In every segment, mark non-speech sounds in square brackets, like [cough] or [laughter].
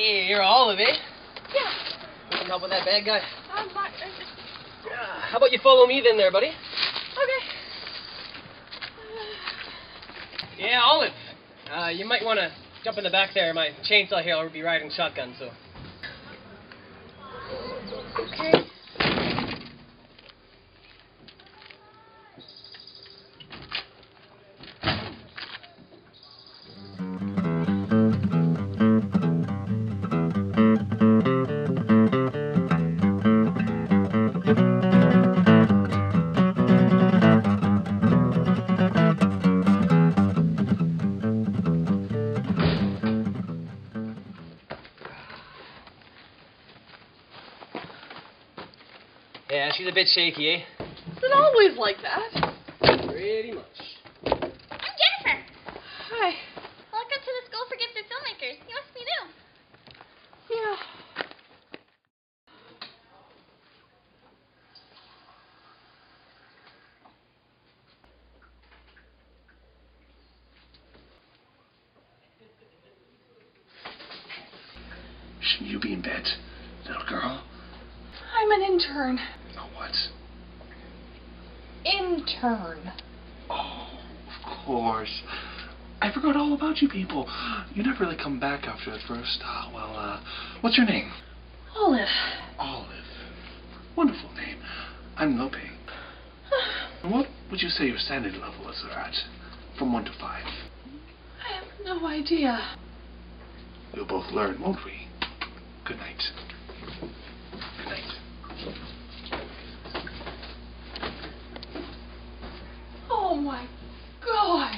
Hey, you're Olive, eh? Yeah. You can help with that bad guy. I'm not. Yeah. How about you follow me then there, buddy? Okay. Yeah, Olive. Uh, you might want to jump in the back there. My chainsaw here will be riding shotgun, so. Okay. She's a bit shaky, eh? Is it always like that? Pretty much. I'm Jennifer. Hi. Welcome to the School for Gifted Filmmakers. You must be new. Yeah. Shouldn't you be in bed, little girl? I'm an intern. Intern. Oh, of course. I forgot all about you people. You never really come back after the first. Uh, well, uh, what's your name? Olive. Olive. Wonderful name. I'm Lope. [sighs] What would you say your sanity levels are at? From 1 to 5. I have no idea. We'll both learn, won't we? Good night. Good night. Oh my god.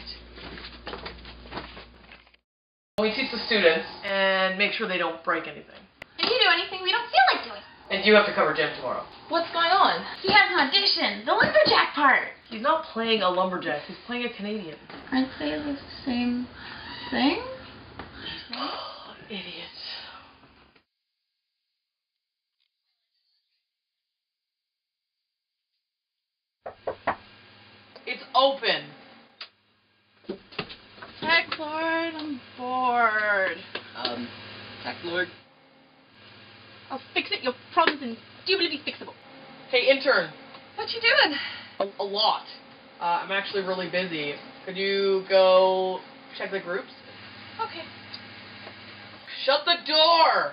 We teach the students and make sure they don't break anything. And you do anything we don't feel like doing. And you have to cover gym tomorrow. What's going on? He has an audition. The lumberjack part. He's not playing a lumberjack, he's playing a Canadian. Aren't they the same thing? Idiot. It's open. Tech Lord, I'm bored. Um, Tech Lord. I'll fix it. Your problem's indubitably fixable. Hey, intern. What you doing? A, a lot. Uh, I'm actually really busy. Could you go check the groups? Okay. Shut the door!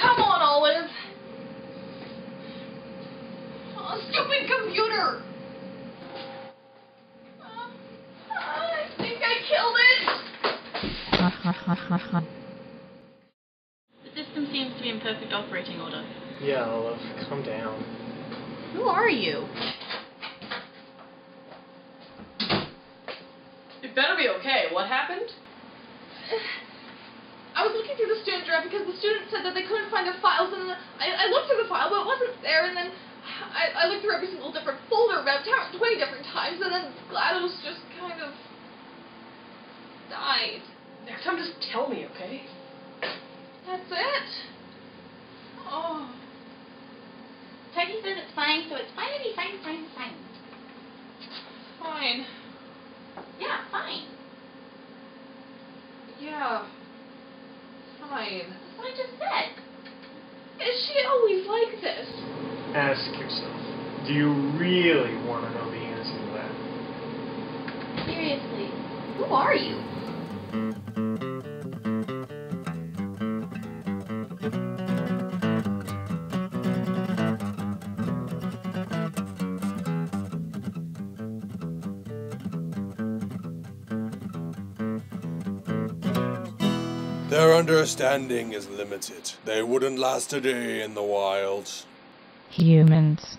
Come on, Olive. Oh, stupid computer. Uh, I think I killed it. The system seems to be in perfect operating order. Yeah, Olive, calm down. Who are you? It better be okay. What happened? [sighs] I was looking through the student drive because the student said that they couldn't find their files, and I, I looked through the file, but it wasn't there, and then [sighs] I, I looked through every single different folder about 10 20 different times, and then GLaDOS just kind of died. Next time, just tell me, okay? That's it? Oh. Turkey says it's fine, so it's fine to be fine, fine, fine. Fine. Yeah, fine. Yeah. Fine. That's what I just said. Is she always like this? Ask yourself, do you really want to know the answer to that? Seriously, who are you? Their understanding is limited. They wouldn't last a day in the wild. Humans.